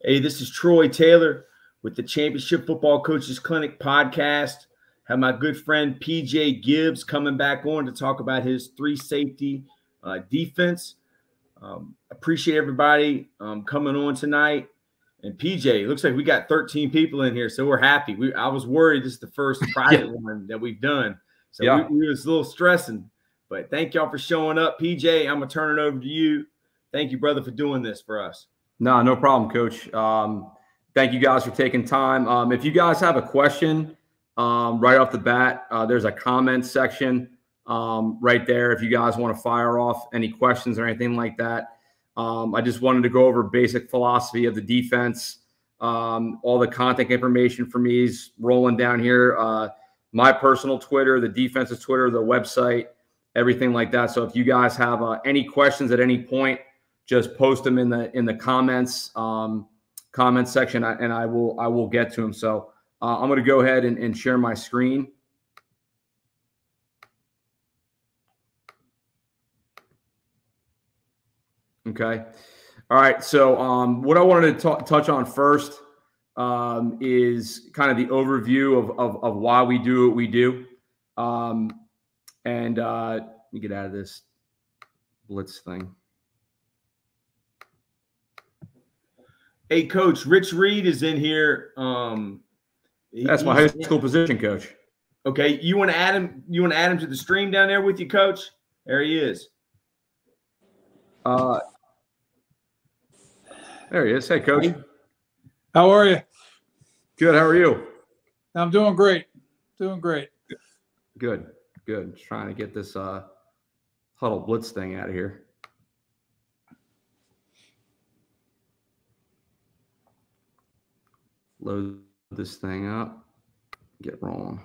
Hey, this is Troy Taylor with the Championship Football Coaches Clinic podcast. Have my good friend PJ Gibbs coming back on to talk about his three safety uh, defense. Um, appreciate everybody um, coming on tonight. And PJ, looks like we got 13 people in here, so we're happy. We I was worried this is the first private yeah. one that we've done, so yeah. we, we was a little stressing. But thank y'all for showing up, PJ. I'm gonna turn it over to you. Thank you, brother, for doing this for us. No, no problem, Coach. Um, thank you guys for taking time. Um, if you guys have a question um, right off the bat, uh, there's a comment section um, right there. If you guys want to fire off any questions or anything like that, um, I just wanted to go over basic philosophy of the defense. Um, all the contact information for me is rolling down here. Uh, my personal Twitter, the defense's Twitter, the website, everything like that. So if you guys have uh, any questions at any point, just post them in the in the comments um, comment section, and I will I will get to them. So uh, I'm going to go ahead and, and share my screen. Okay. All right. So, um, what I wanted to touch on first um, is kind of the overview of, of, of, why we do what we do. Um, and uh, let me get out of this blitz thing. Hey, coach, Rich Reed is in here. Um, That's my high school position coach. Okay. You want to add him? You want to add him to the stream down there with you, coach? There he is. Uh, there he is. Hey, coach. How are you? Good. How are you? I'm doing great. Doing great. Good. Good. Just trying to get this uh, huddle blitz thing out of here. Load this thing up. Get rolling.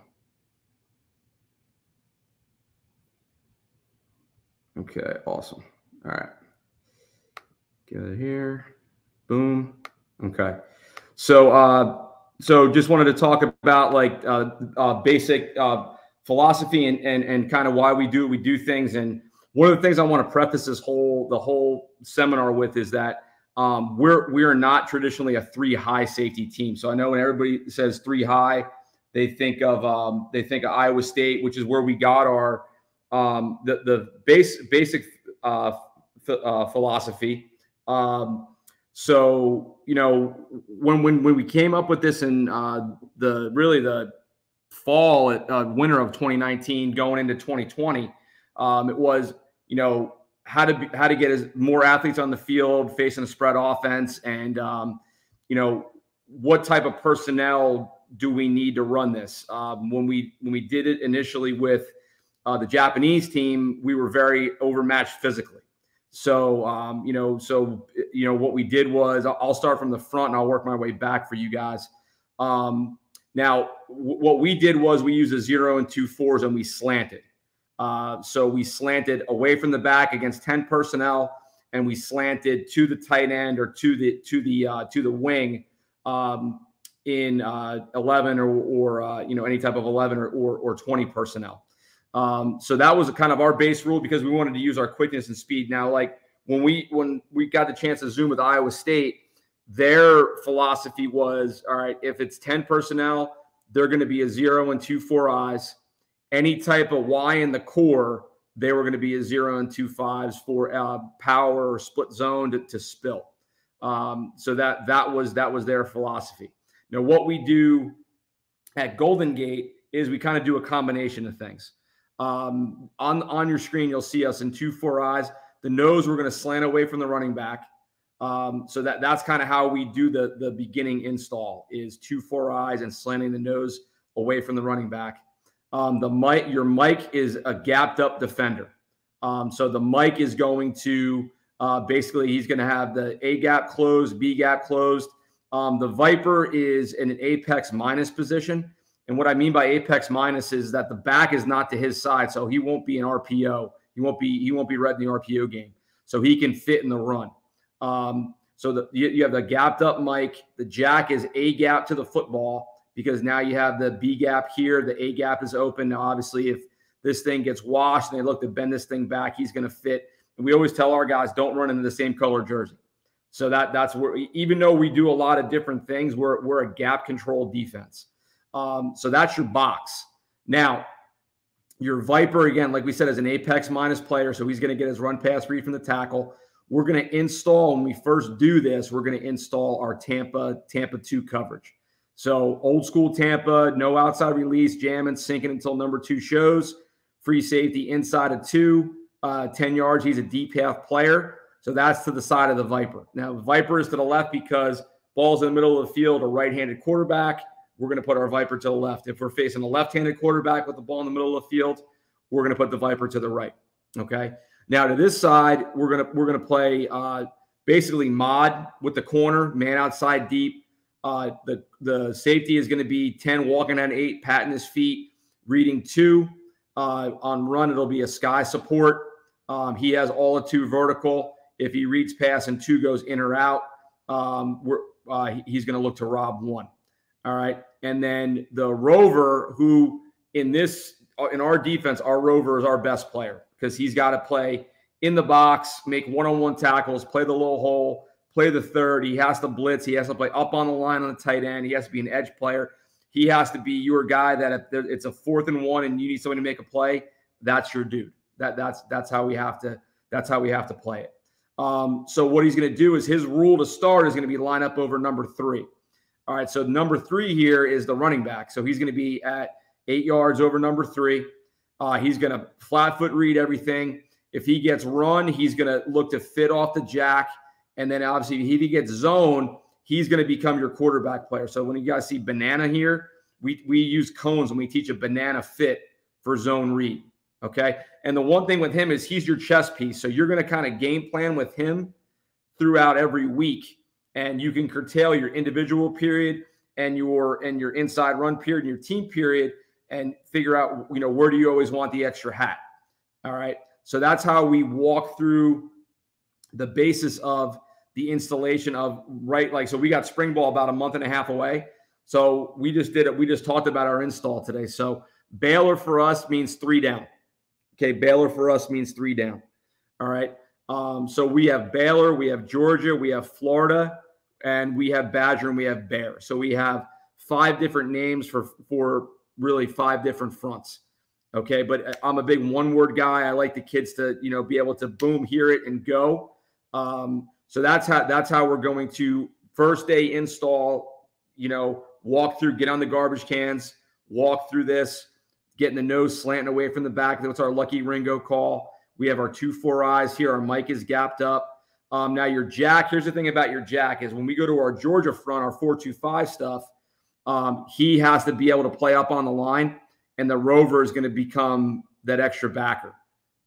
Okay. Awesome. All right. Get it here. Boom. Okay. So, uh, so just wanted to talk about like uh, uh, basic uh, philosophy and, and and kind of why we do we do things. And one of the things I want to preface this whole the whole seminar with is that um, we're we are not traditionally a three high safety team. So I know when everybody says three high, they think of um, they think of Iowa State, which is where we got our um, the the base basic uh, uh, philosophy. Um, so you know when when when we came up with this in uh, the really the fall uh, winter of 2019 going into 2020 um, it was you know how to be, how to get as more athletes on the field facing a spread offense and um, you know what type of personnel do we need to run this um, when we when we did it initially with uh, the japanese team we were very overmatched physically so, um, you know, so, you know, what we did was I'll start from the front and I'll work my way back for you guys. Um, now, what we did was we used a zero and two fours and we slanted. Uh, so we slanted away from the back against 10 personnel and we slanted to the tight end or to the, to the, uh, to the wing, um, in, uh, 11 or, or, uh, you know, any type of 11 or, or, or 20 personnel. Um, so that was kind of our base rule because we wanted to use our quickness and speed. Now, like when we when we got the chance to zoom with Iowa State, their philosophy was all right. If it's ten personnel, they're going to be a zero and two four eyes. Any type of Y in the core, they were going to be a zero and two fives for uh, power or split zone to, to spill. Um, so that that was that was their philosophy. Now, what we do at Golden Gate is we kind of do a combination of things. Um, on on your screen, you'll see us in two four eyes. The nose we're going to slant away from the running back. Um, so that that's kind of how we do the the beginning install is two four eyes and slanting the nose away from the running back. Um, the mic your mic is a gapped up defender. Um, so the mic is going to uh, basically he's going to have the A gap closed, B gap closed. Um, the Viper is in an apex minus position. And what I mean by apex minus is that the back is not to his side, so he won't be an RPO. He won't be he won't be read in the RPO game, so he can fit in the run. Um, so the, you, you have the gapped up mic. The jack is a gap to the football because now you have the B gap here. The A gap is open. Now, obviously, if this thing gets washed and they look to bend this thing back, he's going to fit. And we always tell our guys don't run into the same color jersey. So that that's where even though we do a lot of different things, we're we're a gap control defense. Um, so that's your box. Now, your Viper again, like we said, is an apex minus player, so he's going to get his run pass read from the tackle. We're going to install when we first do this. We're going to install our Tampa Tampa two coverage. So old school Tampa, no outside release, jamming, sinking until number two shows. Free safety inside of two, uh, 10 yards. He's a deep half player. So that's to the side of the Viper. Now, Viper is to the left because ball's in the middle of the field, a right handed quarterback. We're going to put our Viper to the left. If we're facing a left handed quarterback with the ball in the middle of the field, we're going to put the Viper to the right. Okay. Now to this side, we're gonna we're gonna play uh, basically mod with the corner, man outside deep. Uh, the the safety is going to be ten walking on eight, patting his feet, reading two. Uh, on run, it'll be a sky support. Um, he has all of two vertical. If he reads pass and two goes in or out, um, we're, uh, he's going to look to rob one. All right, and then the rover, who in this in our defense, our rover is our best player because he's got to play in the box, make one-on-one tackles, play the little hole, play the third. He has to blitz. He has to play up on the line on the tight end. He has to be an edge player. He has to be your guy that if it's a fourth and one and you need somebody to make a play, that's your dude. That that's that's how we have to that's how we have to play it. Um, so what he's going to do is his rule to start is going to be line up over number three. All right, so number three here is the running back. So he's going to be at eight yards over number three. Uh, he's going to flat foot read everything. If he gets run, he's going to look to fit off the jack. And then obviously, if he gets zone, he's going to become your quarterback player. So when you guys see banana here, we, we use cones when we teach a banana fit for zone read. Okay. And the one thing with him is he's your chess piece. So you're going to kind of game plan with him throughout every week. And you can curtail your individual period and your and your inside run period and your team period and figure out, you know, where do you always want the extra hat? All right. So that's how we walk through the basis of the installation of right. Like, so we got spring ball about a month and a half away. So we just did it. We just talked about our install today. So Baylor for us means three down. Okay. Baylor for us means three down. All right. Um, so we have Baylor, we have Georgia, we have Florida, and we have Badger, and we have Bear. So we have five different names for for really five different fronts. Okay, but uh, I'm a big one word guy. I like the kids to you know be able to boom, hear it, and go. Um, so that's how that's how we're going to first day install. You know, walk through, get on the garbage cans, walk through this, getting the nose slanting away from the back. That's our lucky Ringo call. We have our two four eyes here. Our mic is gapped up. Um, now your jack. Here's the thing about your jack is when we go to our Georgia front, our four two five stuff um, he has to be able to play up on the line, and the rover is going to become that extra backer.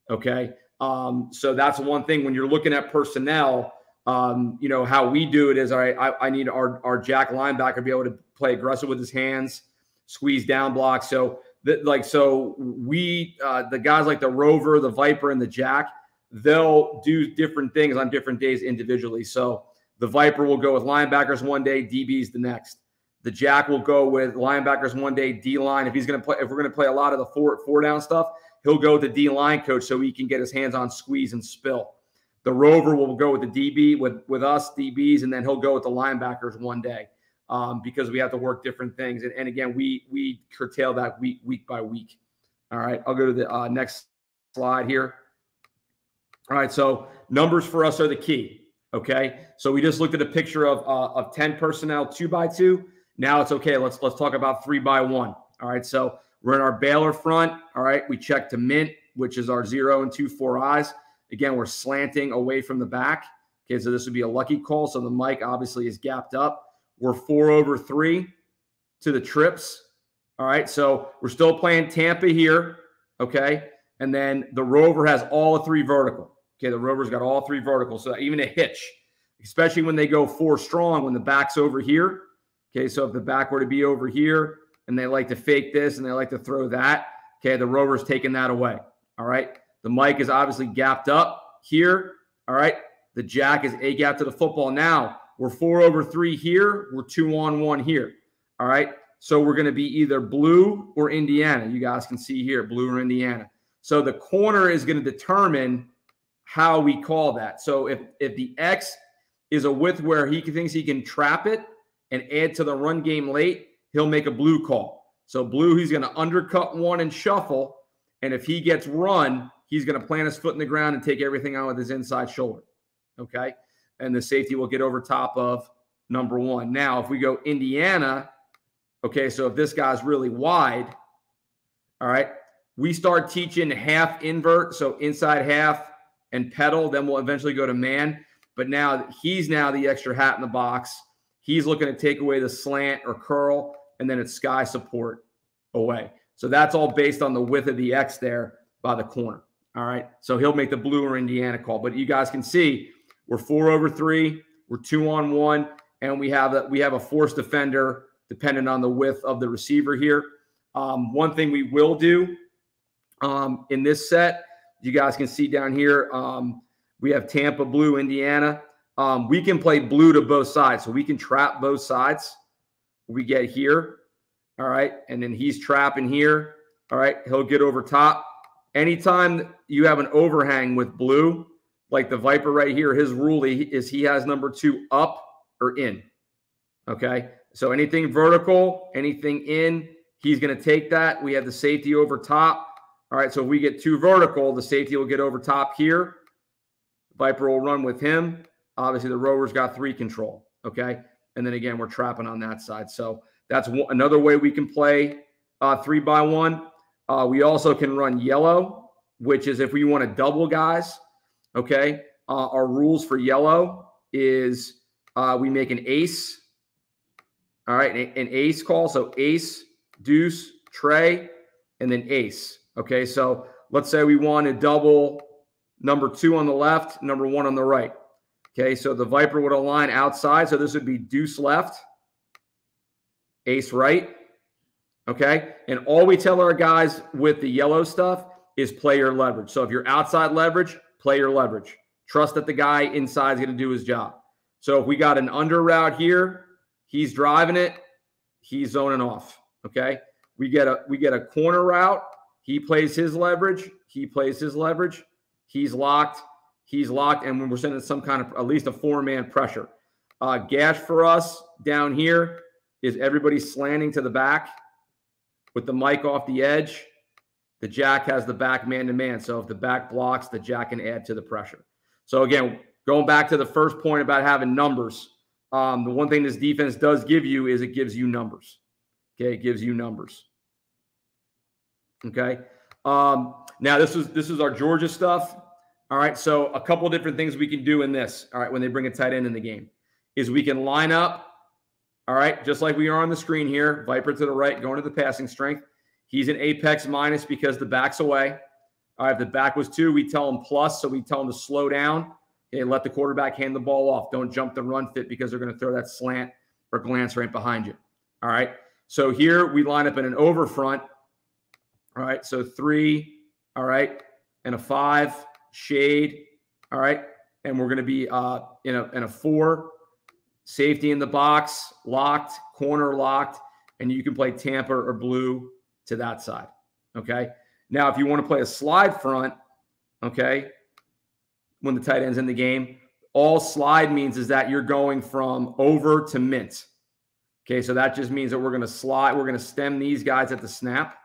Okay. Um, so that's one thing when you're looking at personnel. Um, you know how we do it is all right. I, I need our our jack linebacker to be able to play aggressive with his hands, squeeze down block. So that like so we uh, the guys like the rover, the viper, and the jack, they'll do different things on different days individually. So the viper will go with linebackers one day, DBs the next. The Jack will go with linebackers one day, D line. If he's going to play, if we're going to play a lot of the four four down stuff, he'll go with the D line coach so he can get his hands on squeeze and spill. The Rover will go with the DB with with us DBs, and then he'll go with the linebackers one day um, because we have to work different things. And, and again, we we curtail that week week by week. All right, I'll go to the uh, next slide here. All right, so numbers for us are the key. Okay, so we just looked at a picture of uh, of ten personnel, two by two. Now it's okay. Let's let's talk about three by one. All right. So we're in our Baylor front. All right. We check to mint, which is our zero and two four eyes. Again, we're slanting away from the back. Okay. So this would be a lucky call. So the mic obviously is gapped up. We're four over three to the trips. All right. So we're still playing Tampa here. Okay. And then the rover has all three vertical. Okay. The rover's got all three vertical. So even a hitch, especially when they go four strong, when the back's over here, Okay, so if the back were to be over here and they like to fake this and they like to throw that, okay, the rover's taking that away. All right. The mic is obviously gapped up here. All right. The jack is a gap to the football. Now we're four over three here. We're two on one here. All right. So we're going to be either blue or Indiana. You guys can see here, blue or Indiana. So the corner is going to determine how we call that. So if if the X is a width where he thinks he can trap it and add to the run game late, he'll make a blue call. So blue, he's going to undercut one and shuffle. And if he gets run, he's going to plant his foot in the ground and take everything out with his inside shoulder. Okay. And the safety will get over top of number one. Now, if we go Indiana, okay, so if this guy's really wide, all right, we start teaching half invert, so inside half and pedal, then we'll eventually go to man. But now he's now the extra hat in the box. He's looking to take away the slant or curl, and then it's sky support away. So that's all based on the width of the X there by the corner. All right. So he'll make the blue or Indiana call. But you guys can see we're four over three, we're two on one, and we have a we have a forced defender dependent on the width of the receiver here. Um, one thing we will do um, in this set, you guys can see down here, um, we have Tampa blue, Indiana. Um, we can play blue to both sides, so we can trap both sides. We get here, all right, and then he's trapping here. All right, he'll get over top. Anytime you have an overhang with blue, like the Viper right here, his rule is he has number two up or in. Okay, so anything vertical, anything in, he's going to take that. We have the safety over top. All right, so if we get two vertical, the safety will get over top here. Viper will run with him. Obviously, the rover's got three control. Okay. And then again, we're trapping on that side. So that's one, another way we can play uh, three by one. Uh, we also can run yellow, which is if we want to double guys. Okay. Uh, our rules for yellow is uh, we make an ace. All right. An, an ace call. So ace, deuce, tray, and then ace. Okay. So let's say we want to double number two on the left, number one on the right. Okay, so the Viper would align outside. So this would be deuce left, ace right. Okay, and all we tell our guys with the yellow stuff is play your leverage. So if you're outside leverage, play your leverage. Trust that the guy inside is going to do his job. So if we got an under route here, he's driving it, he's zoning off. Okay, we get a we get a corner route. He plays his leverage. He plays his leverage. He's locked. He's locked, and when we're sending some kind of at least a four man pressure. Uh, gash for us down here is everybody slanting to the back with the mic off the edge. The jack has the back man to man. So if the back blocks, the jack can add to the pressure. So again, going back to the first point about having numbers, um, the one thing this defense does give you is it gives you numbers. Okay, it gives you numbers. Okay. Um, now this is this is our Georgia stuff. All right. So a couple different things we can do in this. All right, when they bring a tight end in the game, is we can line up. All right, just like we are on the screen here. Viper to the right, going to the passing strength. He's an apex minus because the back's away. All right, if the back was two, we tell him plus, so we tell him to slow down and let the quarterback hand the ball off. Don't jump the run fit because they're going to throw that slant or glance right behind you. All right. So here we line up in an over front. All right. So three, all right, and a five shade. All right. And we're going to be uh, in, a, in a four, safety in the box, locked, corner locked, and you can play Tampa or blue to that side. Okay. Now, if you want to play a slide front, okay, when the tight end's in the game, all slide means is that you're going from over to mint. Okay. So that just means that we're going to slide, we're going to stem these guys at the snap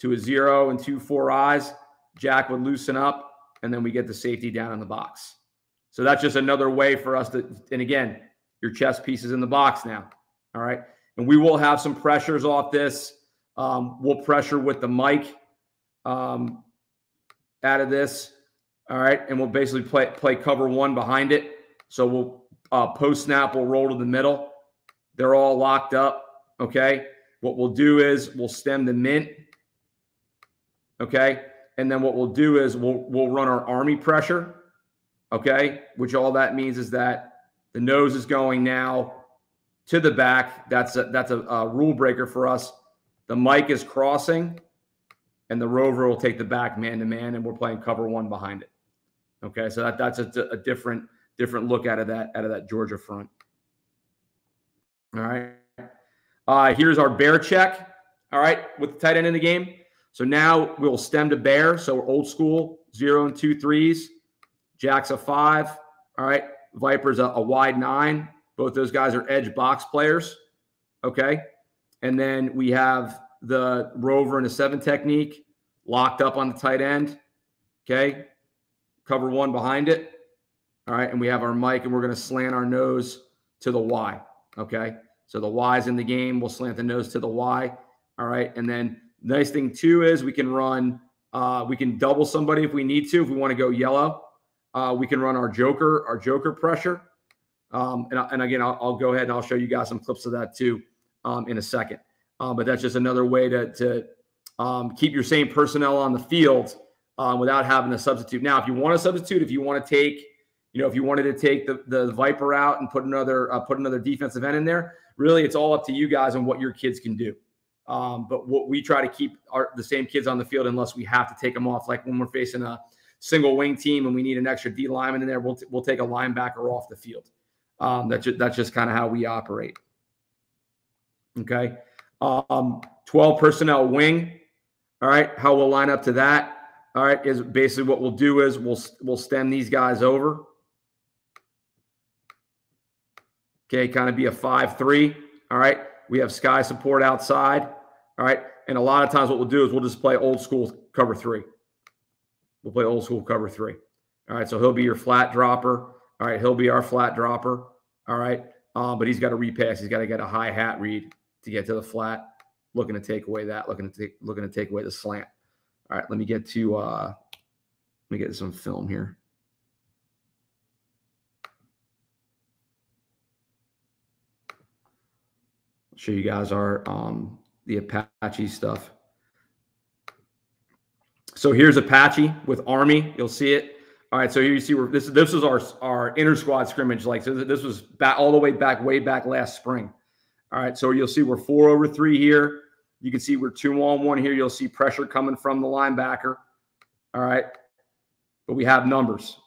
to a zero and two four eyes. Jack would loosen up, and then we get the safety down in the box. So that's just another way for us to, and again, your chess pieces in the box now. All right. And we will have some pressures off this. Um, we'll pressure with the mic um, out of this. All right. And we'll basically play, play cover one behind it. So we'll uh, post snap, we'll roll to the middle. They're all locked up. Okay. What we'll do is we'll stem the mint Okay. And then what we'll do is we'll we'll run our army pressure. Okay. Which all that means is that the nose is going now to the back. That's a that's a, a rule breaker for us. The mic is crossing, and the rover will take the back man to man, and we're playing cover one behind it. Okay, so that that's a, a, different different look out of that out of that Georgia front. All right. Uh, here's our bear check. All right, with the tight end in the game. So now we'll stem to bear. So we're old school, zero and two threes. Jack's a five. All right. Viper's a, a wide nine. Both those guys are edge box players. Okay. And then we have the rover and a seven technique locked up on the tight end. Okay. Cover one behind it. All right. And we have our mic and we're going to slant our nose to the Y. Okay. So the Y's in the game. We'll slant the nose to the Y. All right. And then nice thing too is we can run, uh, we can double somebody if we need to, if we want to go yellow. Uh, we can run our Joker, our Joker pressure. Um, and, and again, I'll, I'll, go ahead and I'll show you guys some clips of that too um, in a second. Um, but that's just another way to, to um, keep your same personnel on the field um, without having to substitute. Now, if you want to substitute, if you want to take, you know, if you wanted to take the, the Viper out and put another uh, put another defensive end in there, really, it's all up to you guys and what your kids can do. Um, but what we try to keep our, the same kids on the field unless we have to take them off, like when we're facing a single wing team and we need an extra D lineman in there, we'll, t- we'll take a linebacker off the field. Um, that's, just, that's just kind of how we operate. Okay. Um, 12 personnel wing. All right. How we'll line up to that. All right. Is basically what we'll do is we'll, we'll stem these guys over. Okay. Kind of be a five, three. All right. We have sky support outside. All right. And a lot of times what we'll do is we'll just play old school cover three. We'll play old school cover three. All right. So he'll be your flat dropper. All right. He'll be our flat dropper. All right. Um, but he's got to repass. He's got to get a high hat read to get to the flat. Looking to take away that. Looking to take looking to take away the slant. All right. Let me get to uh let me get some film here. Show you guys our um the Apache stuff. So here's Apache with Army. You'll see it. All right, so here you see where this this was our our inter squad scrimmage. Like so, this was back all the way back, way back last spring. All right, so you'll see we're four over three here. You can see we're two on one here. You'll see pressure coming from the linebacker. All right, but we have numbers.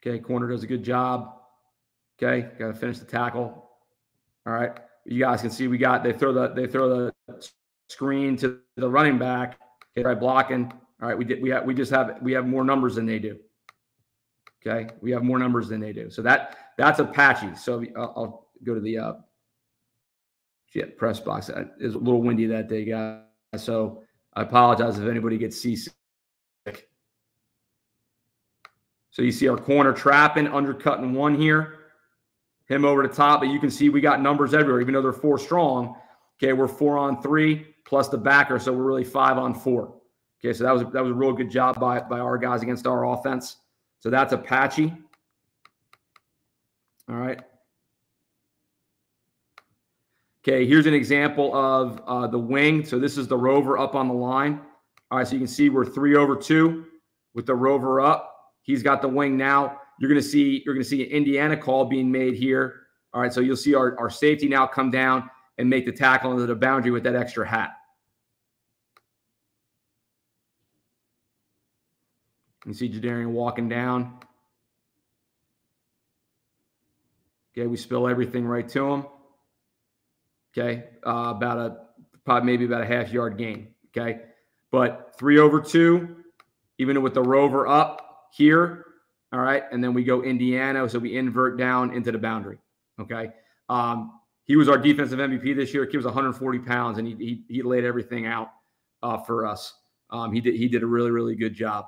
Okay, corner does a good job. Okay, got to finish the tackle. All right you guys can see we got they throw the they throw the screen to the running back. Okay, right blocking. All right, we did we have we just have we have more numbers than they do. Okay, we have more numbers than they do. So that that's Apache. So I'll, I'll go to the uh, shit press box. That is a little windy that day, guys. So I apologize if anybody gets seasick. So you see our corner trapping, undercutting one here him over the top. But you can see we got numbers everywhere, even though they're four strong. Okay, we're four on three plus the backer, so we're really five on four. Okay, so that was that was a real good job by by our guys against our offense. So that's Apache. All right. Okay, here's an example of uh, the wing. So this is the rover up on the line. All right, so you can see we're three over two with the rover up. He's got the wing now. You're going to see you're going to see an Indiana call being made here. All right, so you'll see our, our safety now come down and make the tackle into the boundary with that extra hat. You see Jadarian walking down. Okay, we spill everything right to him. Okay, uh, about a probably maybe about a half yard gain. Okay, but three over two, even with the rover up here, all right. And then we go Indiana. So we invert down into the boundary. Okay. Um, he was our defensive MVP this year. He was 140 pounds and he, he, he laid everything out uh, for us. Um, he did he did a really, really good job.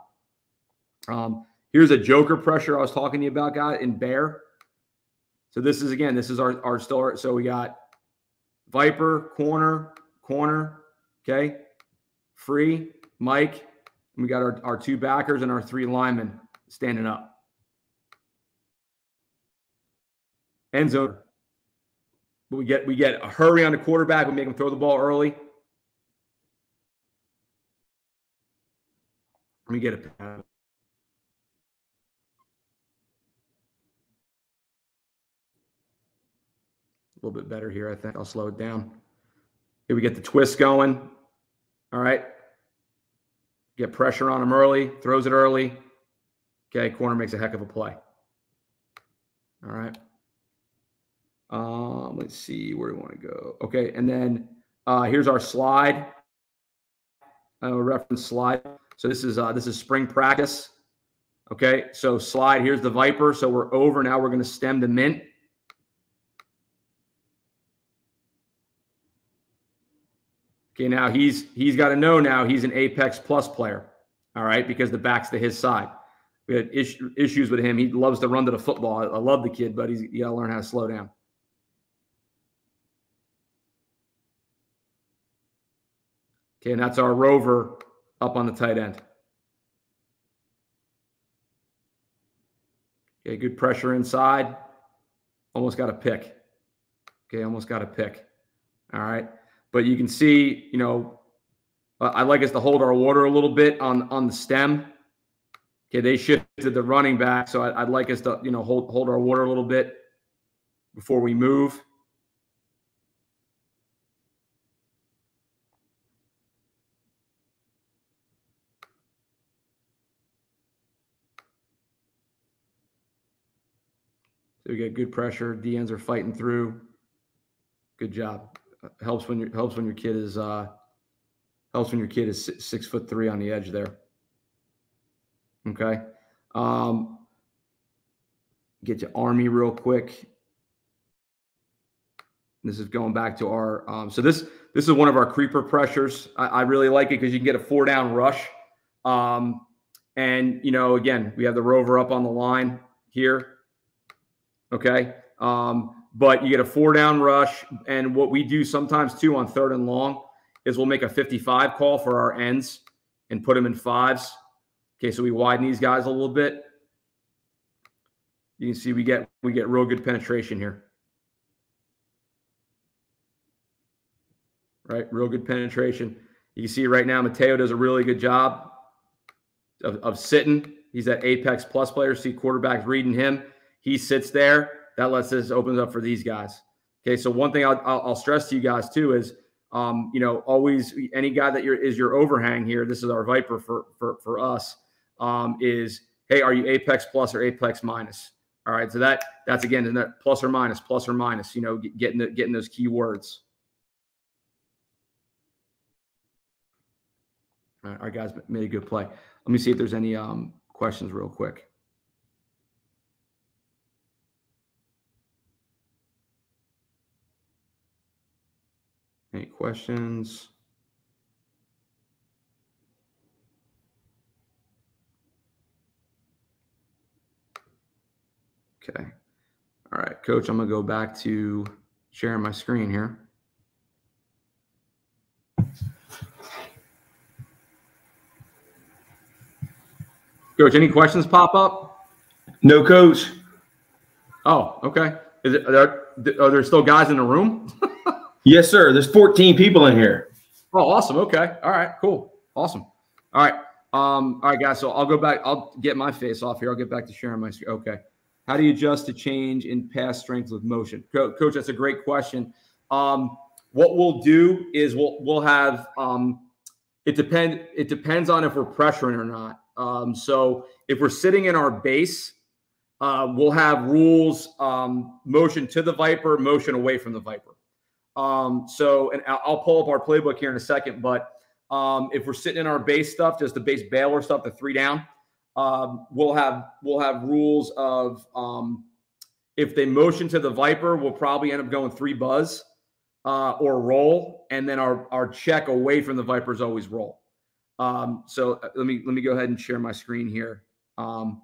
Um, here's a joker pressure I was talking to you about, guy in bear. So this is again, this is our, our start. So we got Viper, corner, corner, okay, free, Mike. we got our, our two backers and our three linemen standing up. End zone. But we get we get a hurry on the quarterback. We make him throw the ball early. Let me get it. A little bit better here, I think. I'll slow it down. Here we get the twist going. All right. Get pressure on him early, throws it early. Okay, corner makes a heck of a play. All right. Um, let's see, where do we want to go? Okay, and then uh, here's our slide. reference slide. So this is uh, this is spring practice. Okay, so slide. Here's the Viper. So we're over now. We're going to stem the mint. Okay, now he's he's got to know now he's an Apex Plus player. All right, because the back's to his side. We had issues with him. He loves to run to the football. I, I love the kid, but he's got to learn how to slow down. Okay, and that's our rover up on the tight end. Okay, good pressure inside. Almost got a pick. Okay, almost got a pick. All right. But you can see, you know, I'd like us to hold our water a little bit on on the stem. Okay, they shifted the running back, so I'd, I'd like us to, you know, hold hold our water a little bit before we move. We get good pressure. DNs are fighting through. Good job. Helps when your helps when your kid is uh helps when your kid is six, six foot three on the edge there. Okay. Um, get to Army real quick. This is going back to our um, so this this is one of our creeper pressures. I, I really like it because you can get a four down rush. Um, and you know, again, we have the rover up on the line here. Okay. Um, but you get a four down rush. And what we do sometimes too on third and long is we'll make a 55 call for our ends and put them in fives. Okay, so we widen these guys a little bit. You can see we get we get real good penetration here. Right, real good penetration. You can see right now Mateo does a really good job of, of sitting. He's that Apex Plus player. See quarterbacks reading him. He sits there. That lets us opens up for these guys. Okay, so one thing I'll, I'll stress to you guys too is, um, you know, always any guy that you're, is your overhang here. This is our Viper for for for us. Um, is hey, are you Apex Plus or Apex Minus? All right, so that that's again that plus or minus, plus or minus. You know, getting the, getting those keywords. All right, our guys made a good play. Let me see if there's any um, questions real quick. Any questions? Okay. All right, coach, I'm going to go back to sharing my screen here. Coach, any questions pop up? No, coach. Oh, okay. Is it, are, there, are there still guys in the room? Yes, sir. There's 14 people in here. Oh, awesome. Okay. All right. Cool. Awesome. All right. Um, all right, guys. So I'll go back. I'll get my face off here. I'll get back to sharing my screen. Okay. How do you adjust to change in past strength with motion? Co- Coach, that's a great question. Um, what we'll do is we'll we'll have um, it depend it depends on if we're pressuring or not. Um, so if we're sitting in our base, uh, we'll have rules um, motion to the viper, motion away from the viper. Um, so, and I'll pull up our playbook here in a second, but um, if we're sitting in our base stuff, just the base Baylor stuff, the three down, um, we'll have we'll have rules of um, if they motion to the Viper, we'll probably end up going three buzz uh, or roll, and then our our check away from the Viper is always roll. Um, so uh, let me let me go ahead and share my screen here. Um,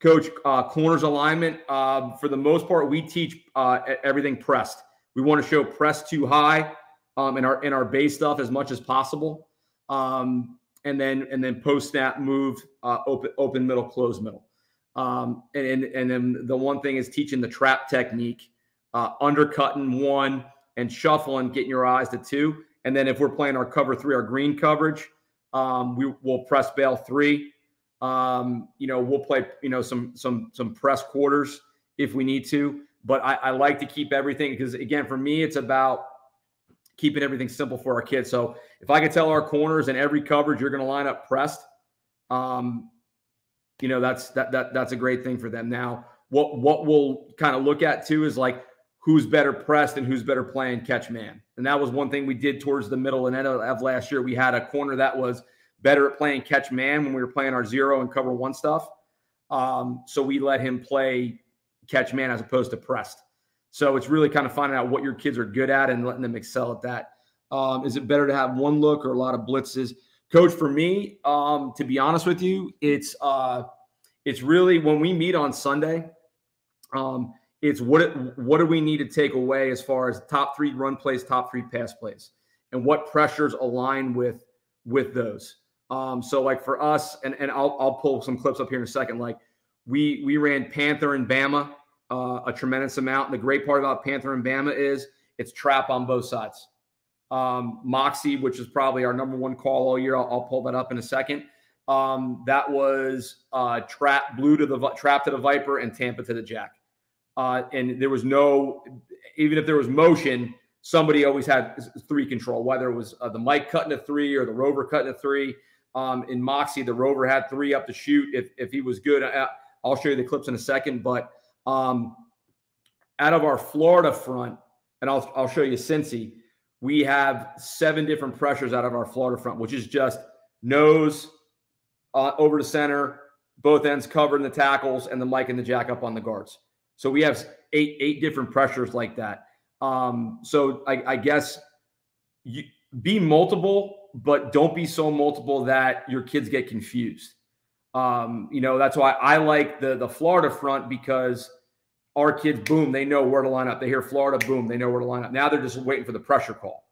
Coach, uh, corners alignment. Uh, for the most part, we teach uh, everything pressed. We want to show press two high um, in our in our base stuff as much as possible, um, and then and then post snap move uh, open open middle close middle, um, and, and and then the one thing is teaching the trap technique, uh, undercutting one and shuffling, getting your eyes to two, and then if we're playing our cover three, our green coverage, um, we will press bail three. Um, you know, we'll play you know some some some press quarters if we need to but I, I like to keep everything because again, for me, it's about keeping everything simple for our kids. So if I can tell our corners and every coverage you're going to line up pressed, um, you know that's that that that's a great thing for them. Now, what what we'll kind of look at too is like who's better pressed and who's better playing catch man. And that was one thing we did towards the middle and end of last year. We had a corner that was better at playing catch man when we were playing our zero and cover one stuff. Um, so we let him play catch man as opposed to pressed. So it's really kind of finding out what your kids are good at and letting them excel at that. Um, is it better to have one look or a lot of blitzes? Coach, for me, um, to be honest with you, it's uh, it's really when we meet on Sunday. Um, it's what it, what do we need to take away as far as top three run plays, top three pass plays, and what pressures align with with those. Um, so like for us, and and I'll I'll pull some clips up here in a second. Like we we ran Panther and Bama uh, a tremendous amount. And the great part about Panther and Bama is it's trap on both sides. Um, Moxie, which is probably our number one call all year. I'll, I'll pull that up in a second. Um, that was uh, trap blue to the trap to the Viper and Tampa to the Jack. Uh, and there was no, even if there was motion, somebody always had three control, whether it was uh, the Mike cutting a three or the Rover cutting a three. Um, in Moxie, the Rover had three up to shoot if, if he was good. I'll show you the clips in a second, but um, out of our Florida front, and I'll, I'll show you Cincy, we have seven different pressures out of our Florida front, which is just nose uh, over the center, both ends covered in the tackles, and the Mike and the Jack up on the guards. So we have eight eight different pressures like that. Um, so I, I guess you be multiple, but don't be so multiple that your kids get confused. Um, you know, that's why I like the the Florida front because our kids, boom, they know where to line up. They hear Florida, boom, they know where to line up. Now they're just waiting for the pressure call.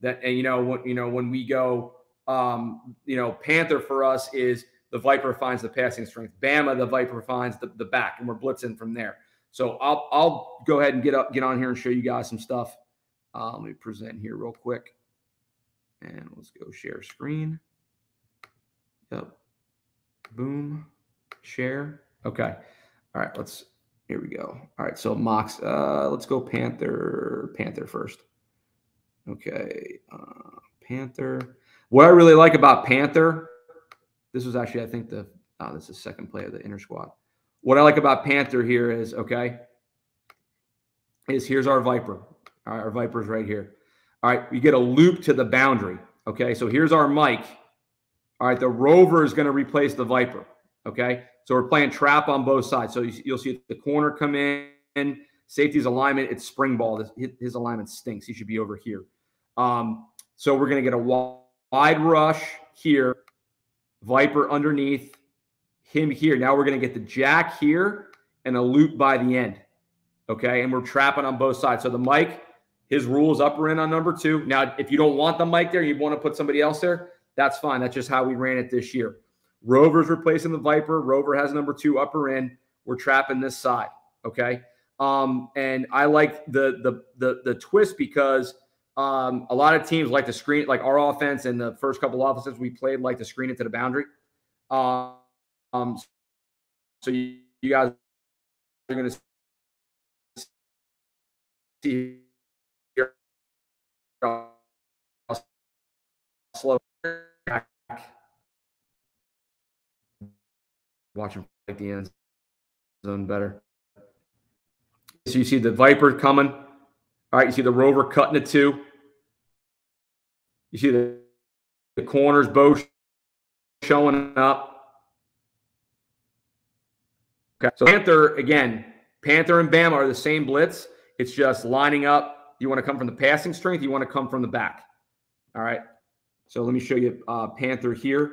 That and you know when you know when we go, um, you know, Panther for us is the Viper finds the passing strength. Bama, the Viper finds the, the back, and we're blitzing from there. So I'll I'll go ahead and get up, get on here and show you guys some stuff. Uh, let me present here real quick, and let's go share screen. Yep. Boom. Share. Okay. All right. Let's here we go. All right, so Mox, uh, let's go Panther, Panther first. Okay, uh, Panther. What I really like about Panther, this was actually, I think the, oh, this is second play of the inner squad. What I like about Panther here is, okay, is here's our Viper. All right, our Viper's right here. All right, you get a loop to the boundary. Okay, so here's our Mike. All right, the Rover is going to replace the Viper. Okay, so we're playing trap on both sides. So you'll see the corner come in, safety's alignment, it's spring ball. His alignment stinks. He should be over here. Um, so we're going to get a wide rush here, Viper underneath, him here. Now we're going to get the jack here and a loop by the end. Okay. And we're trapping on both sides. So the mic, his rules upper in on number two. Now, if you don't want the mic there, you want to put somebody else there, that's fine. That's just how we ran it this year. Rover's replacing the Viper. Rover has number two upper end. We're trapping this side. Okay. Um, and I like the the the the twist because um, a lot of teams like to screen like our offense and the first couple offenses we played like to screen it to the boundary. Um, so you, you guys are going to see here slow watch him fight the end zone better. So you see the Viper coming. All right, you see the Rover cutting it too. You see the, the corners both showing up. Okay, so Panther again, Panther and Bama are the same blitz. It's just lining up. You want to come from the passing strength. You want to come from the back. All right. So let me show you uh, Panther here.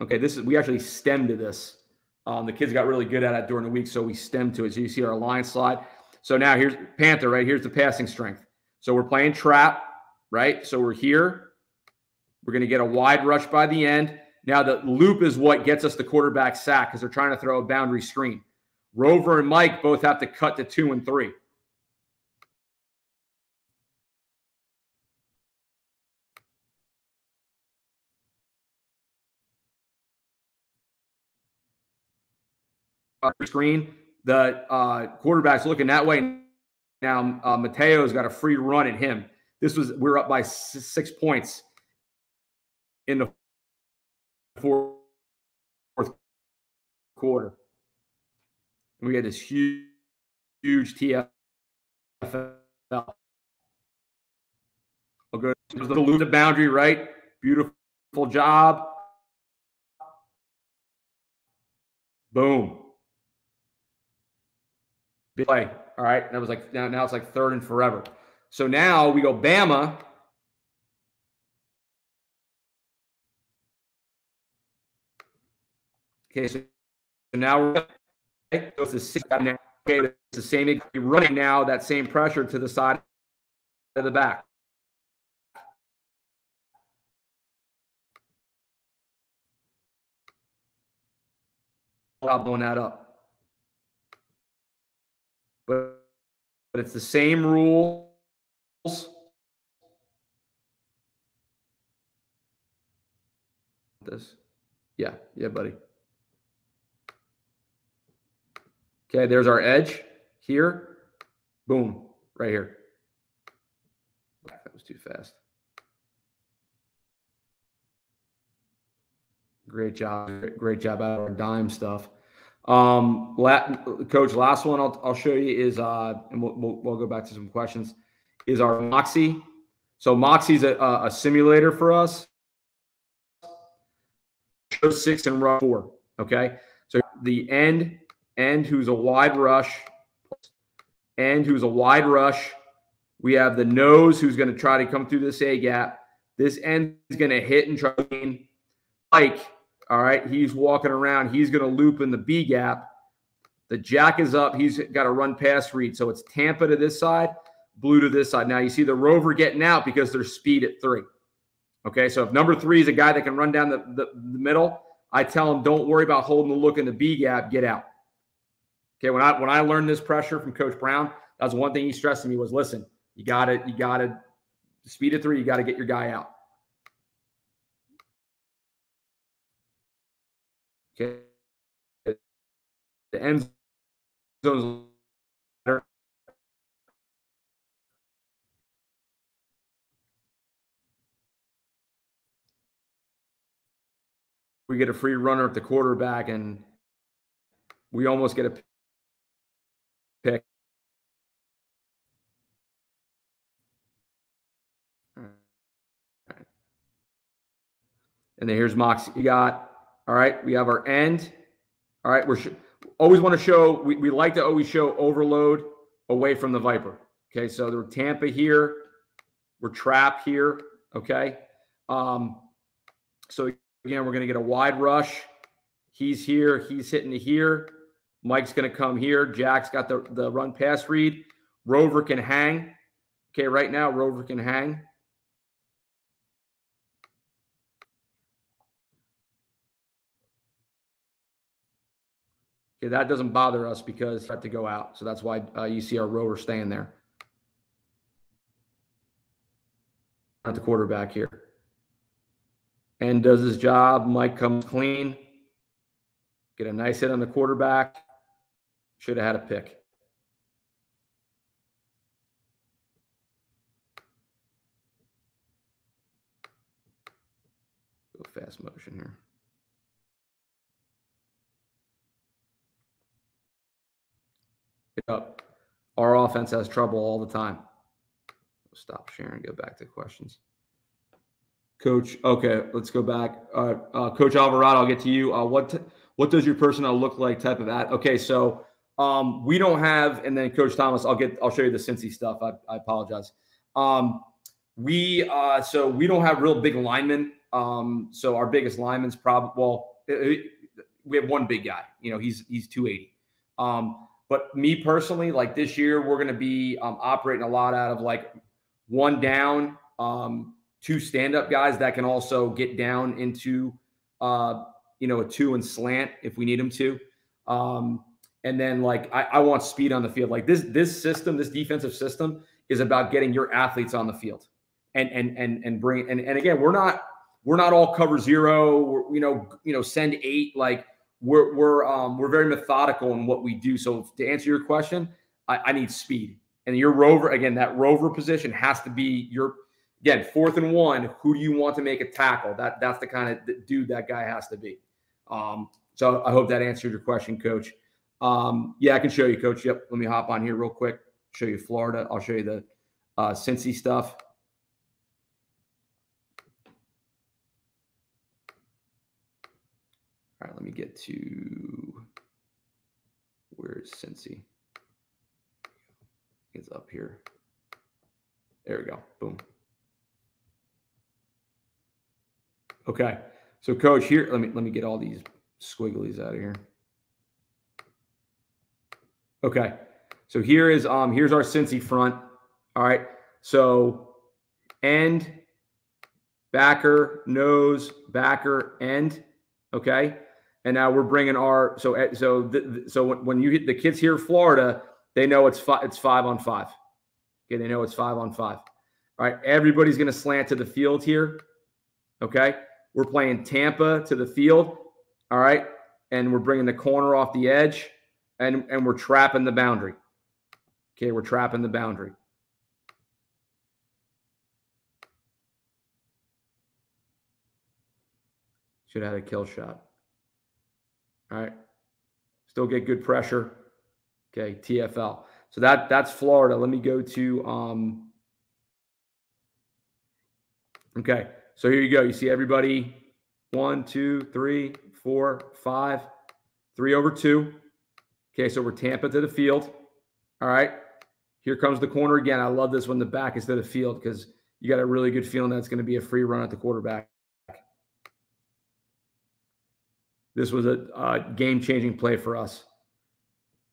Okay, this is we actually stemmed to this. Um, the kids got really good at it during the week, so we stemmed to it. So you see our line slide. So now here's Panther, right? Here's the passing strength. So we're playing trap, right? So we're here. We're going to get a wide rush by the end. Now the loop is what gets us the quarterback sack because they're trying to throw a boundary screen. Rover and Mike both have to cut to two and three. Screen. The uh, quarterback's looking that way. Now uh, Mateo's got a free run at him. This was we're up by six points in the fourth quarter. we had this huge, huge TFL. I'll go to the boundary, right? Beautiful job. Boom. Play. All right. That was like now, now it's like third and forever. So now we go Bama. Okay, so now we're okay, so it's the now. Okay, it's the same running now, that same pressure to the side of the back. blowing that up. But, but it's the same rules. This. Yeah, yeah, buddy. Okay, there's our edge here. Boom, right here. That was too fast. Great job. Great job out of our dime stuff. Um, la- coach, last one I'll, I'll show you is, uh, and we'll, we'll, we'll go back to some questions, is our Moxie. So Moxie's a, a simulator for us. Show six and run four. Okay. So the end, end who's a wide rush, end who's a wide rush. We have the nose who's going to try to come through this A gap. This end is going to hit and try like all right. He's walking around. He's going to loop in the B gap. The jack is up. He's got to run pass read. So it's Tampa to this side, blue to this side. Now you see the rover getting out because there's speed at three. Okay. So if number three is a guy that can run down the, the, the middle, I tell him, don't worry about holding the look in the B gap. Get out. Okay. When I when I learned this pressure from Coach Brown, that's one thing he stressed to me was listen, you got to, you got to speed at three, you got to get your guy out. Okay. The end zone We get a free runner at the quarterback, and we almost get a pick. And then here's Mox. You got all right, we have our end. All right, we're always want to show, we, we like to always show overload away from the Viper. Okay, so we're Tampa here, we're trap here. Okay. Um, so again, we're going to get a wide rush. He's here, he's hitting to here. Mike's going to come here. Jack's got the, the run pass read. Rover can hang. Okay, right now, Rover can hang. That doesn't bother us because had to go out. So that's why uh, you see our rover staying there. At the quarterback here. And does his job. Mike comes clean. Get a nice hit on the quarterback. Should have had a pick. Go fast motion here. Up. Our offense has trouble all the time. Stop sharing. Go back to questions. Coach, okay, let's go back. Uh, uh, Coach Alvarado, I'll get to you. Uh, what what does your personnel look like? Type of that. Okay, so um, we don't have, and then Coach Thomas, I'll get, I'll show you the Cincy stuff. I, I apologize. Um, we uh, so we don't have real big linemen. Um, so our biggest lineman's probably well, it, it, we have one big guy. You know, he's he's two eighty. Um, but me personally, like this year, we're going to be um, operating a lot out of like one down, um, two stand up guys that can also get down into, uh, you know, a two and slant if we need them to. Um, and then like I, I want speed on the field. Like this, this system, this defensive system is about getting your athletes on the field and and and and bring and, and again, we're not we're not all cover zero, we're, you know, you know, send eight like we're we're um, we're very methodical in what we do. So to answer your question, I, I need speed. And your rover again, that rover position has to be your again fourth and one. Who do you want to make a tackle? That that's the kind of dude that guy has to be. Um, so I hope that answered your question, Coach. Um, yeah, I can show you, Coach. Yep. Let me hop on here real quick. Show you Florida. I'll show you the uh, Cincy stuff. All right, let me get to where's Cincy? It's up here. There we go. Boom. Okay. So coach, here let me let me get all these squigglies out of here. Okay. So here is um here's our Cincy front. All right. So end, backer, nose, backer, end. Okay. And now we're bringing our so eh, so th- so when you hit the kids here Florida, they know it's five it's five on five. Okay, they know it's five on five. All right, everybody's going to slant to the field here. Okay, we're playing Tampa to the field. All right, and we're bringing the corner off the edge, and and we're trapping the boundary. Okay, we're trapping the boundary. Should have had a kill shot. All right. Still get good pressure. Okay, TFL. So that that's Florida. Let me go to um Okay, so here you go. You see everybody one, two, three, four, five, three over two. Okay, so we're Tampa to the field. All right. Here comes the corner again. I love this when the back is to the field because you got a really good feeling that's going to be a free run at the quarterback. This was a, a game changing play for us.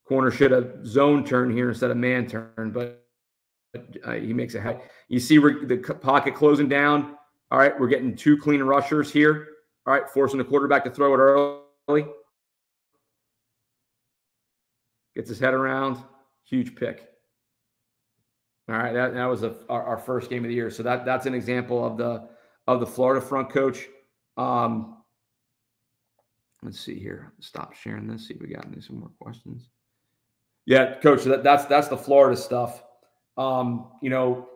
Corner should have zone turn here instead of man turn, but uh, he makes it. You see the pocket closing down. All right, we're getting two clean rushers here. All right, forcing the quarterback to throw it early. Gets his head around. Huge pick. All right, that, that was a, our, our, first game of the year. So that that's an example of the of the Florida front coach. Um, Let's see here. Stop sharing this. See if we got any some more questions. Yeah, coach. That, that's that's the Florida stuff. Um, you know,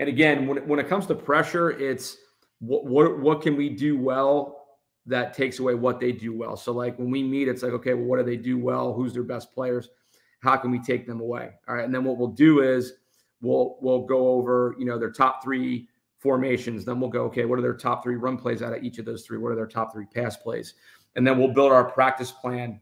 and again, when when it comes to pressure, it's what what what can we do well that takes away what they do well. So like when we meet, it's like, okay, well, what do they do well? Who's their best players? How can we take them away? All right. And then what we'll do is we'll we'll go over, you know, their top three formations. Then we'll go, okay, what are their top three run plays out of each of those three? What are their top three pass plays? and then we'll build our practice plan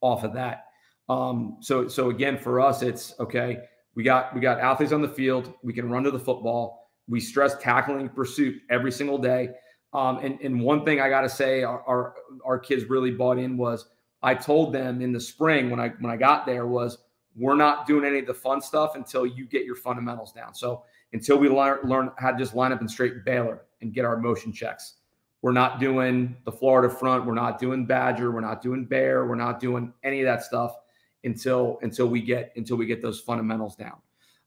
off of that. Um, so so again, for us, it's okay. We got we got athletes on the field. We can run to the football. We stress tackling pursuit every single day. Um, and and one thing I got to say, our, our our kids really bought in was I told them in the spring when I when I got there was we're not doing any of the fun stuff until you get your fundamentals down. So until we learn learn how to just line up and straight Baylor and get our motion checks. We're not doing the Florida front. We're not doing Badger. We're not doing Bear. We're not doing any of that stuff until until we get until we get those fundamentals down.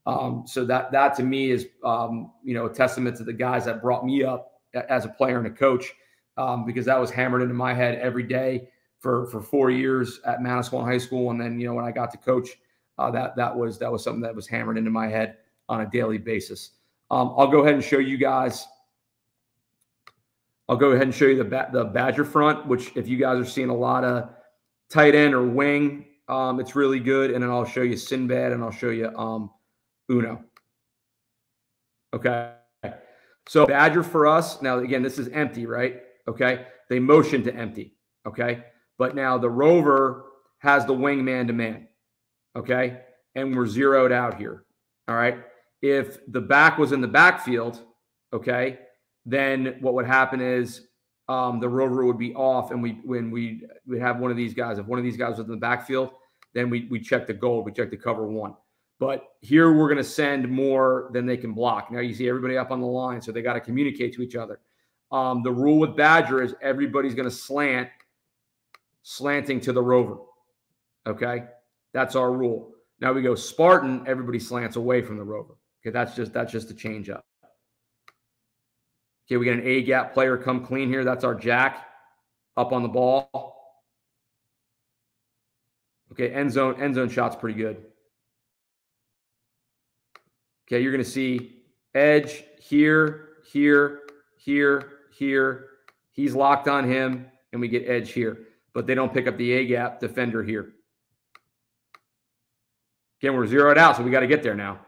Um, so that that to me is um, you know a testament to the guys that brought me up as a player and a coach um, because that was hammered into my head every day for for four years at Manasquan High School, and then you know when I got to coach, uh, that that was that was something that was hammered into my head on a daily basis. Um, I'll go ahead and show you guys I'll go ahead and show you the ba- the Badger front, which if you guys are seeing a lot of tight end or wing, um, it's really good. And then I'll show you Sinbad and I'll show you um, Uno. Okay. So Badger for us now again, this is empty, right? Okay. They motion to empty. Okay. But now the Rover has the wing man to man. Okay. And we're zeroed out here. All right. If the back was in the backfield, okay, then what would happen is um, the rover would be off, and we when we we have one of these guys. If one of these guys was in the backfield, then we we check the gold, we check the cover one. But here we're going to send more than they can block. Now you see everybody up on the line, so they got to communicate to each other. Um, the rule with Badger is everybody's going to slant, slanting to the rover. Okay, that's our rule. Now we go Spartan. Everybody slants away from the rover. Okay, that's just that's just a change up. Okay, we get an A gap player come clean here. That's our jack up on the ball. Okay, end zone, end zone shot's pretty good. Okay, you're going to see edge here, here, here, here. He's locked on him, and we get edge here. But they don't pick up the A gap defender here. Again, we're zeroed out, so we got to get there now.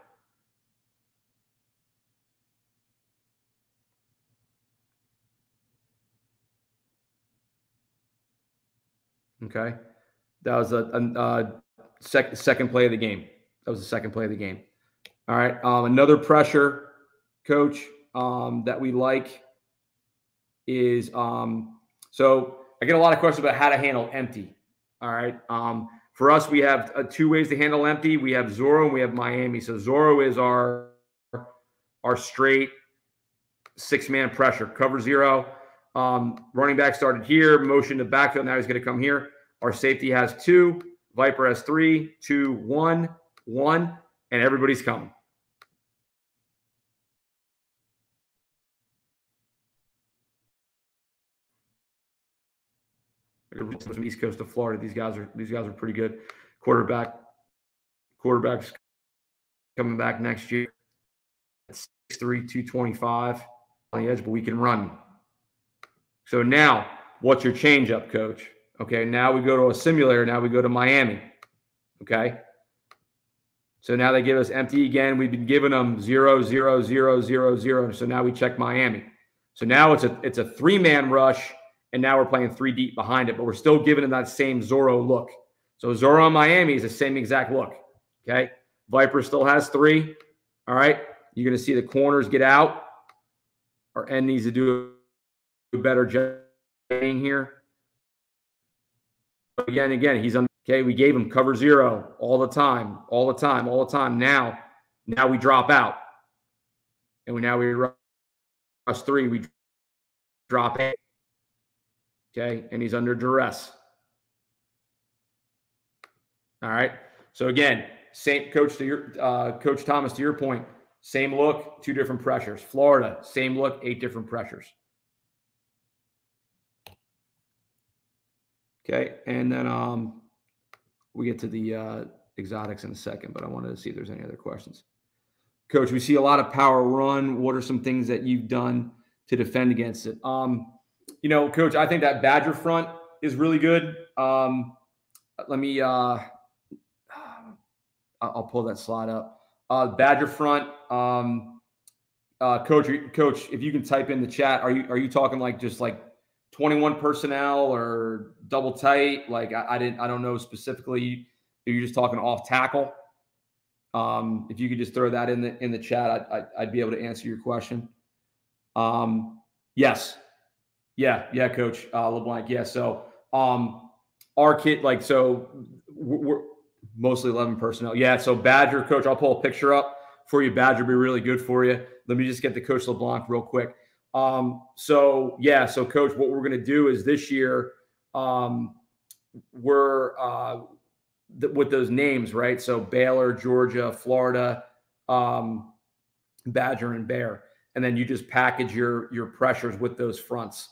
Okay. That was a, a, a sec, second play of the game. That was the second play of the game. All right. Um, another pressure, coach, um, that we like is um, so I get a lot of questions about how to handle empty. All right. Um, for us, we have uh, two ways to handle empty. We have Zorro and we have Miami. So Zorro is our our straight six man pressure, cover zero. Um, running back started here, motion to backfield. Now he's going to come here. Our safety has two. Viper has three, two, one, one, and everybody's coming. From East Coast of Florida, these guys are these guys are pretty good. Quarterback, quarterbacks coming back next year. Six three, two twenty five on the edge, but we can run. So now, what's your changeup, coach? Okay, now we go to a simulator. Now we go to Miami. Okay. So now they give us empty again. We've been giving them zero, zero, zero, zero, zero. So now we check Miami. So now it's a it's a three man rush, and now we're playing three deep behind it, but we're still giving them that same Zorro look. So Zorro on Miami is the same exact look. Okay. Viper still has three. All right. You're going to see the corners get out. Our end needs to do a better job here again, again, he's on. Okay, we gave him cover zero all the time, all the time, all the time. Now, now we drop out, and we now we rush three. We drop eight. Okay, and he's under duress. All right. So again, same coach to your uh, coach Thomas to your point. Same look, two different pressures. Florida, same look, eight different pressures. Okay, and then um, we get to the uh, exotics in a second, but I wanted to see if there's any other questions. Coach, we see a lot of power run. What are some things that you've done to defend against it? Um, you know, Coach, I think that Badger front is really good. Um, let me, uh, I'll pull that slide up. Uh, Badger front, um, uh, Coach, Coach, if you can type in the chat, are you are you talking like just like 21 personnel or double tight. Like I, I didn't, I don't know specifically. If you're just talking off tackle, um, if you could just throw that in the in the chat, I'd, I'd, I'd be able to answer your question. Um, yes, yeah, yeah, Coach uh, LeBlanc. Yeah, so um, our kid, like, so we're, mostly 11 personnel. Yeah, so Badger, Coach, I'll pull a picture up for you. Badger be really good for you. Let me just get the Coach LeBlanc real quick. Um, so yeah, so coach, what we're going to do is this year, um, we're uh, th- with those names, right? So Baylor, Georgia, Florida, um, Badger, and Bear, and then you just package your your pressures with those fronts.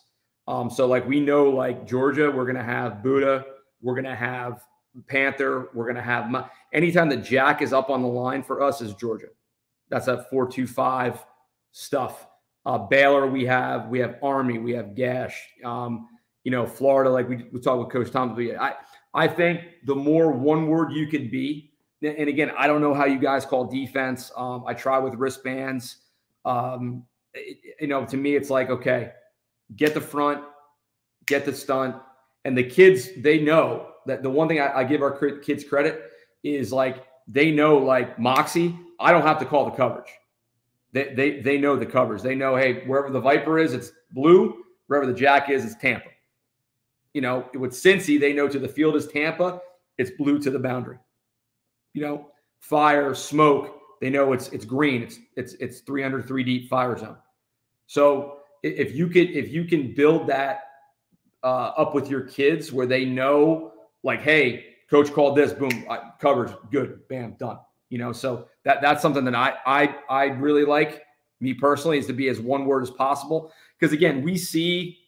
Um, so like we know, like Georgia, we're going to have Buddha, we're going to have Panther, we're going to have my, anytime the Jack is up on the line for us is Georgia. That's that four two five stuff. Uh, Baylor, we have we have Army, we have Gash. Um, you know, Florida, like we, we talked with Coach Tom. I I think the more one word you can be, and again, I don't know how you guys call defense. Um, I try with wristbands. Um, it, you know, to me, it's like okay, get the front, get the stunt, and the kids they know that the one thing I, I give our kids credit is like they know like Moxie. I don't have to call the coverage. They, they, they know the covers. They know, hey, wherever the Viper is, it's blue. Wherever the Jack is, it's Tampa. You know, with Cincy, they know to the field is Tampa. It's blue to the boundary. You know, fire, smoke. They know it's it's green. It's it's it's 303 deep fire zone. So if you could if you can build that uh, up with your kids where they know like, hey, coach called this, boom, covers, good, bam, done. You know, so that that's something that I I I really like me personally is to be as one word as possible because again we see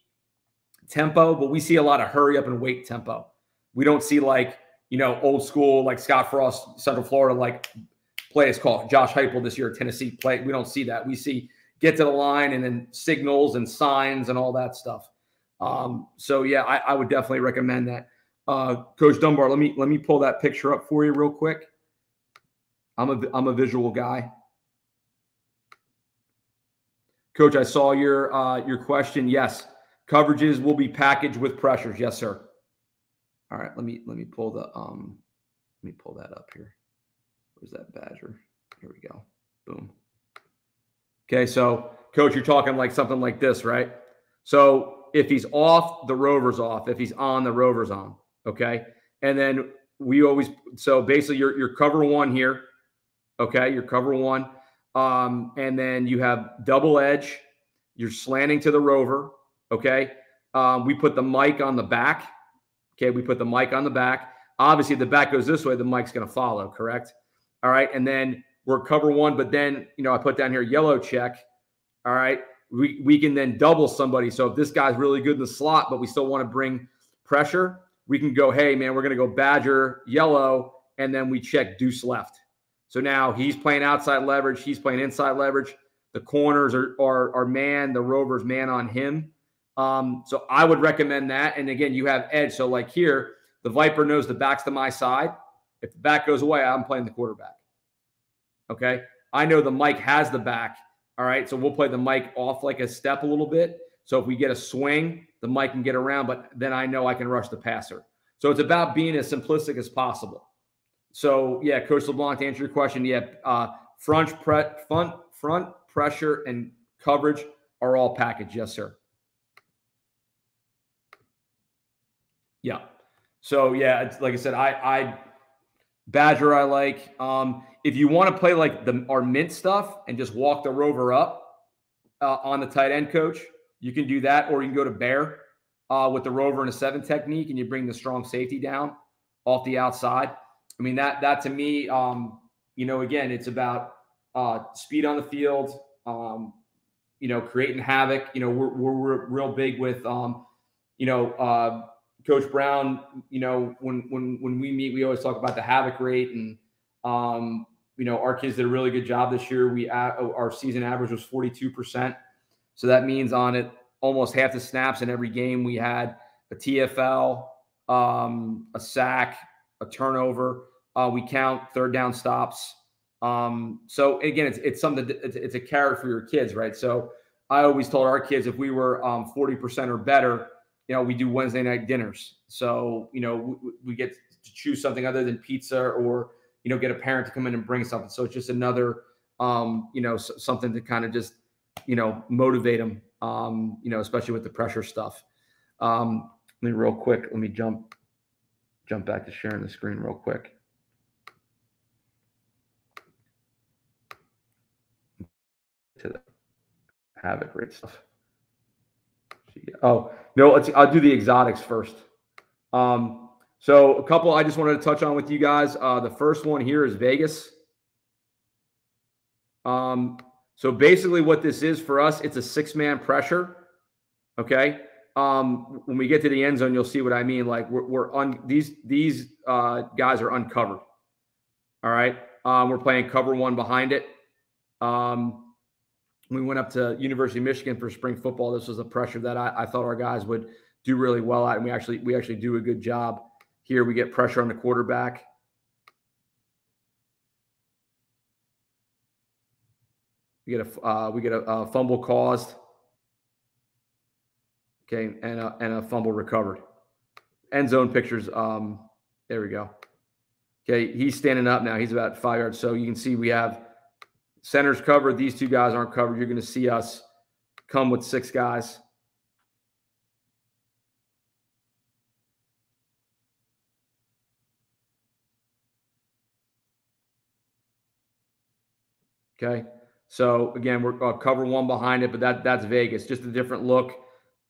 tempo, but we see a lot of hurry up and wait tempo. We don't see like you know old school like Scott Frost, Central Florida like play is called Josh Heupel this year Tennessee play. We don't see that. We see get to the line and then signals and signs and all that stuff. Um, so yeah, I, I would definitely recommend that. Uh, Coach Dunbar, let me let me pull that picture up for you real quick. I'm a I'm a visual guy. Coach, I saw your uh, your question. Yes, coverages will be packaged with pressures. Yes, sir. All right, let me let me pull the um let me pull that up here. Where's that badger? Here we go. Boom. Okay, so coach, you're talking like something like this, right? So if he's off, the rover's off. If he's on, the rover's on. Okay. And then we always so basically your your cover one here. Okay, your cover one. Um, and then you have double edge, you're slanting to the rover. Okay. Um, we put the mic on the back. Okay, we put the mic on the back. Obviously, if the back goes this way, the mic's going to follow, correct? All right. And then we're cover one, but then, you know, I put down here yellow check. All right. We, we can then double somebody. So if this guy's really good in the slot, but we still want to bring pressure, we can go, hey, man, we're going to go Badger yellow, and then we check deuce left. So now he's playing outside leverage, he's playing inside leverage. The corners are are, are man, the Rovers man on him. Um, so I would recommend that. And again, you have edge. So like here, the Viper knows the back's to my side. If the back goes away, I'm playing the quarterback. Okay. I know the mic has the back. All right. So we'll play the mic off like a step a little bit. So if we get a swing, the mic can get around, but then I know I can rush the passer. So it's about being as simplistic as possible. So yeah, Coach LeBlanc, to answer your question, yeah, uh, front, pre- front, front pressure and coverage are all packaged. Yes, sir. Yeah. So yeah, like I said, I I Badger I like. Um, if you want to play like the our mint stuff and just walk the rover up uh, on the tight end coach, you can do that, or you can go to bear uh, with the rover and a seven technique, and you bring the strong safety down off the outside. I mean that that to me, um, you know, again, it's about uh, speed on the field. Um, you know, creating havoc. You know, we're we're, we're real big with um, you know, uh, Coach Brown. You know, when when when we meet, we always talk about the havoc rate, and um, you know, our kids did a really good job this year. We our season average was forty two percent, so that means on it almost half the snaps in every game we had a TFL, um, a sack, a turnover. Uh, we count third down stops. Um, so again, it's it's something that, it's, it's, a carrot for your kids, right? So I always told our kids if we were um, forty percent or better, you know, we do Wednesday night dinners. So you know, we, we, get to choose something other than pizza, or you know, get a parent to come in and bring something. So it's just another, um, you know, something to kind of just you know motivate them. Um, you know, especially with the pressure stuff. Um, let me real quick. Let me jump jump back to sharing the screen real quick. To the havoc rate stuff. Oh no, let's. I'll do the exotics first. Um, so a couple I just wanted to touch on with you guys. Uh, the first one here is Vegas. Um, so basically, what this is for us, it's a six-man pressure. Okay, um, when we get to the end zone, you'll see what I mean. Like we're, we're on these these uh, guys are uncovered. All right, um, we're playing cover one behind it. Um, we went up to University of Michigan for spring football. This was a pressure that I, I thought our guys would do really well at, and we actually we actually do a good job here. We get pressure on the quarterback. We get a uh, we get a, a fumble caused. Okay, and a, and a fumble recovered. End zone pictures. Um, there we go. Okay, he's standing up now. He's about five yards. So you can see we have centers covered. These two guys aren't covered. You're going to see us come with six guys. Okay. So again, we're uh, cover one behind it, but that that's Vegas. Just a different look.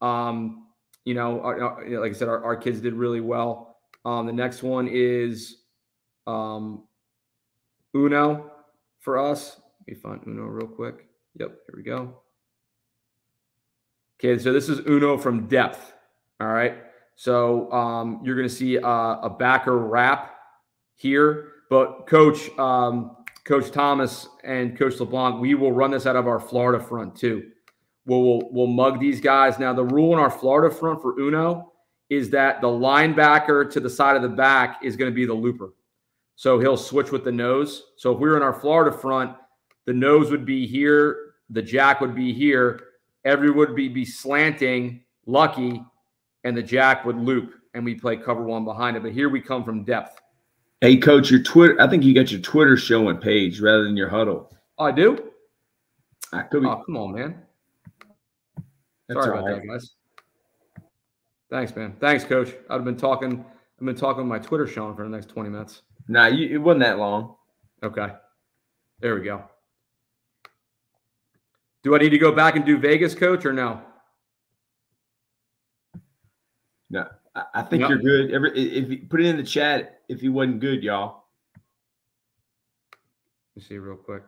Um, you know, our, uh, like I said, our, our, kids did really well. Um, the next one is um, Uno for us. Let me find Uno real quick. Yep, here we go. Okay, so this is Uno from depth. All right. So um, you're going to see uh, a backer wrap here, but Coach um, Coach Thomas and Coach LeBlanc, we will run this out of our Florida front too. We'll, we'll, we'll mug these guys. Now, the rule in our Florida front for Uno is that the linebacker to the side of the back is going to be the looper. So he'll switch with the nose. So if we were in our Florida front, the nose would be here, the jack would be here, every would be, be slanting, lucky, and the jack would loop, and we play cover one behind it. But here we come from depth. Hey, coach, your Twitter. I think you got your Twitter showing page rather than your Hudl. Oh, I do. I could be. Oh, come on, man. That's Sorry about right. that, guys. Thanks, man. Thanks, coach. I've been talking. I've been talking with my Twitter showing for the next twenty minutes. Nah, you, it wasn't that long. Okay. There we go. Do I need to go back and do Vegas, coach, or no? No, I, I think No. you're good. Every if you put it in the chat if you wasn't good, y'all. Let me see real quick.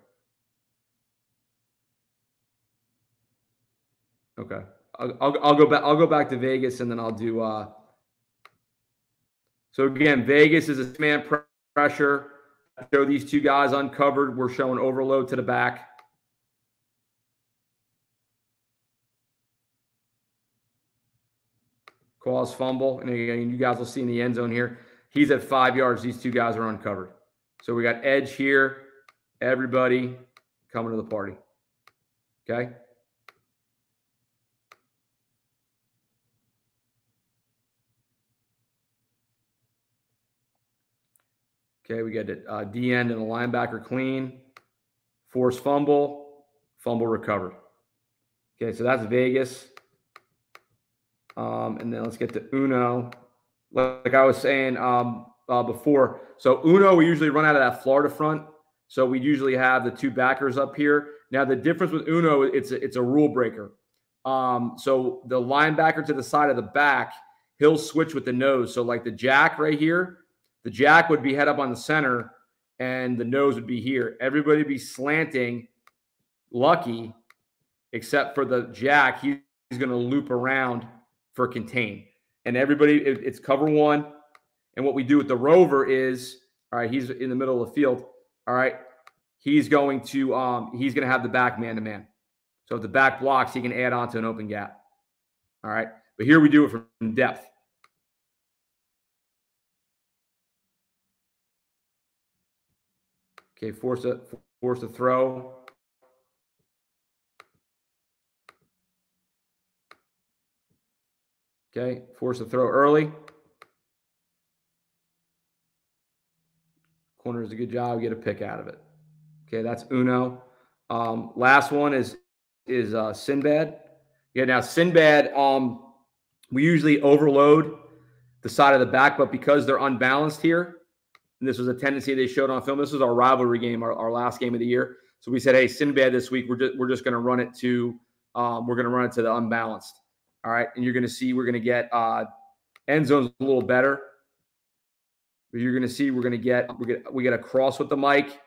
Okay. I'll, I'll, I'll go back. I'll go back to Vegas and then I'll do. uh So again, Vegas is a man pressure. Show these two guys uncovered. We're showing overload to the back. Cause fumble, and again, you guys will see in the end zone here. He's at five yards. These two guys are uncovered. So we got edge here. Everybody coming to the party. Okay. Okay, we got a uh, D end and a linebacker clean, force fumble, fumble recovered. Okay, so that's Vegas. Um, and then let's get to Uno. Like I was saying um, uh, before, so Uno we usually run out of that Florida front. So we usually have the two backers up here. Now the difference with Uno, it's a, it's a rule breaker. Um, so the linebacker to the side of the back, he'll switch with the nose. So like the jack right here, the jack would be head up on the center, and the nose would be here. Everybody would be slanting, lucky, except for the jack. He's going to loop around for contain, and everybody it- it's cover one. And what we do with the rover is, all right, he's in the middle of the field. All right, he's going to um he's going to have the back man to man. So if the back blocks, he can add on to an open gap. All right, but here we do it from depth. Okay, force a force a throw. Okay, force a throw early. Corner does a good job. Get a pick out of it. Okay, that's Uno. Um, last one is is uh, Sinbad. Yeah, now Sinbad. Um, we usually overload the side of the back, but because they're unbalanced here, and this was a tendency they showed on film. This was our rivalry game, our, our last game of the year. So we said, hey, Sinbad this week, we're just we're just going to run it to um, we're to run it to the unbalanced. All right, and you're going to see we're going to get uh, end zones a little better. But you're going to see we're going to get we get we get a cross with the mic.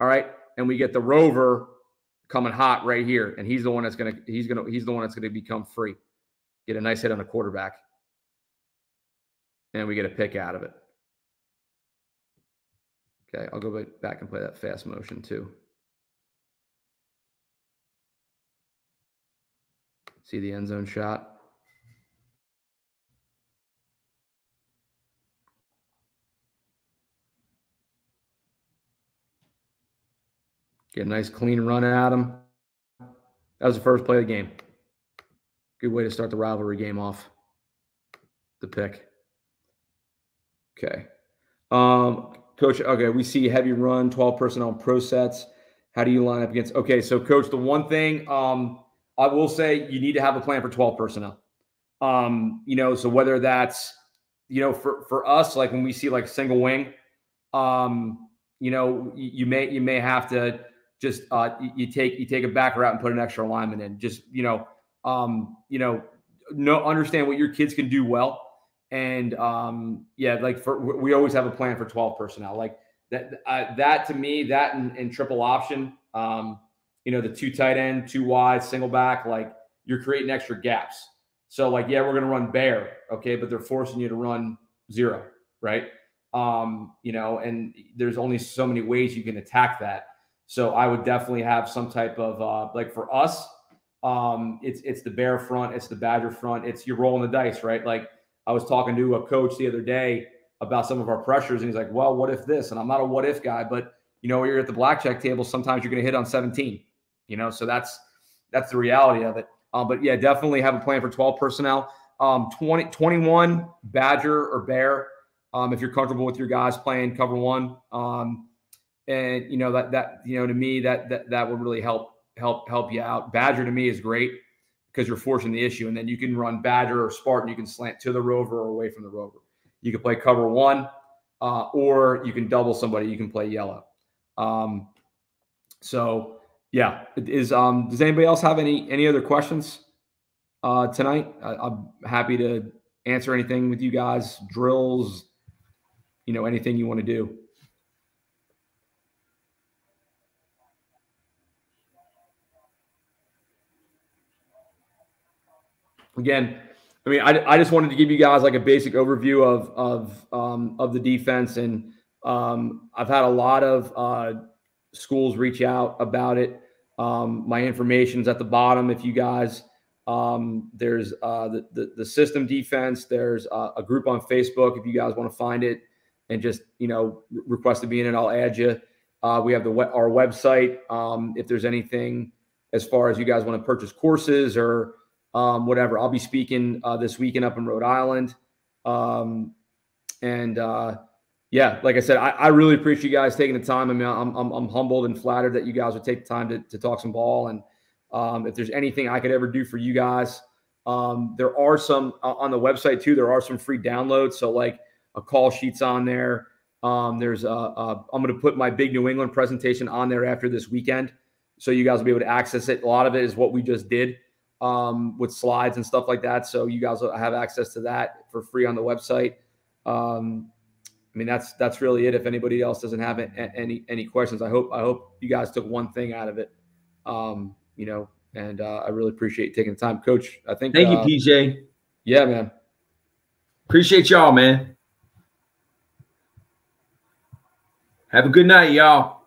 All right, and we get the rover coming hot right here, and he's the one that's to he's to he's the one that's going to become free. Get a nice hit on the quarterback, and we get a pick out of it. Okay, I'll go back- and play that fast motion too. See the end zone shot. Get a nice clean run at him. That was the first play of the game. Good way to start the rivalry game off. The pick. Okay. Um, coach, okay, we see heavy run, 12 personnel pro sets. How do you line up against? Okay, so coach, the one thing um, I will say you need to have a plan for 12 personnel. Um, you know, so whether that's, you know, for for us, like when we see like a single wing, um, you know, you, you may you may have to just uh you, take you take a back route and put an extra alignment in. Just, you know, um, you know, no understand what your kids can do well. And um, yeah, like for we always have a plan for 12 personnel. Like that uh, that to me, that and, and triple option, um, you know, the two tight end, two wide, single back, like you're creating extra gaps. So like, yeah, we're gonna run bear, okay, but they're forcing you to run zero, right? Um, you know, and there's only so many ways you can attack that. So I would definitely have some type of uh, like for us, um, it's it's the bear front, it's the badger front, it's you're rolling the dice, right? Like I was talking to a coach the other day, about some of our pressures, and he's like, "Well, what if this?" And I'm not a what if guy, but you know, you're at the blackjack table, sometimes you're going to hit on 17. You know, so that's that's the reality of it. Um, but yeah, definitely have a plan for 12 personnel. Um, 20, 21 Badger or Bear. Um, if you're comfortable with your guys playing cover one. Um, and you know that that you know to me that that that would really help help help you out. Badger to me is great because you're forcing the issue, and then you can run Badger or Spartan. You can slant to the rover or away from the rover. You can play cover one, uh, or you can double somebody. You can play yellow. Um, so yeah, is um, does anybody else have any any other questions uh, tonight? I, I'm happy to answer anything with you guys, drills, you know, anything you want to do. Again, I mean, I, I just wanted to give you guys like a basic overview of of um, of the defense, and um, I've had a lot of uh, schools reach out about it. Um, my information's at the bottom. If you guys, um, there's uh, the, the, the system defense. There's uh, a group on Facebook. If you guys want to find it and just you know request to be in it, I'll add you. Uh, we have the our website. Um, if there's anything as far as you guys want to purchase courses or um, whatever, I'll be speaking uh, this weekend up in Rhode Island, um, and uh, yeah, like I said, I, I, really appreciate you guys taking the time. I mean, I'm, I'm, I'm, humbled and flattered that you guys would take the time to, to talk some ball. And um, if there's anything I could ever do for you guys, um, there are some uh, on the website too. There are some free downloads. So like a call sheets on there. Um, there's a, a I'm going to put my big New England presentation on there after this weekend, so you guys will be able to access it. A lot of it is what we just did um, with slides and stuff like that. So you guys will have access to that for free on the website. Um, I mean, that's that's really it. If anybody else doesn't have any any questions, I hope I hope you guys took one thing out of it. Um, you know, and uh, I really appreciate taking the time, Coach. I think. Thank uh, you, PJ. Yeah, man. Appreciate y'all, man. Have a good night, y'all.